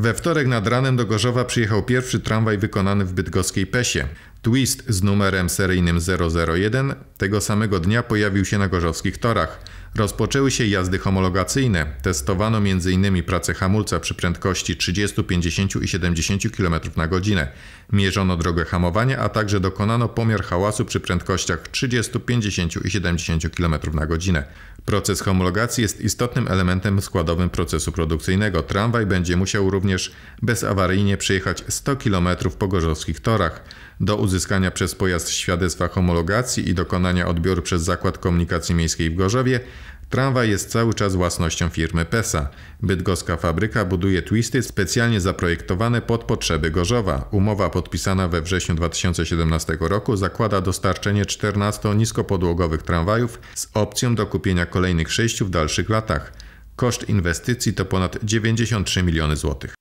We wtorek nad ranem do Gorzowa przyjechał pierwszy tramwaj wykonany w bydgoskiej Pesie. Twist z numerem seryjnym 001 tego samego dnia pojawił się na gorzowskich torach. Rozpoczęły się jazdy homologacyjne. Testowano m.in. pracę hamulca przy prędkości 30, 50 i 70 km na godzinę. Mierzono drogę hamowania, a także dokonano pomiar hałasu przy prędkościach 30, 50 i 70 km na godzinę. Proces homologacji jest istotnym elementem składowym procesu produkcyjnego. Tramwaj będzie musiał również bezawaryjnie przejechać 100 km po gorzowskich torach. Do uzyskania przez pojazd świadectwa homologacji i dokonania odbioru przez Zakład Komunikacji Miejskiej w Gorzowie Tramwaj jest cały czas własnością firmy PESA. Bydgoska fabryka buduje twisty specjalnie zaprojektowane pod potrzeby Gorzowa. Umowa podpisana we wrześniu 2017 roku zakłada dostarczenie 14 niskopodłogowych tramwajów z opcją do kupienia kolejnych 6 w dalszych latach. Koszt inwestycji to ponad 93 miliony złotych.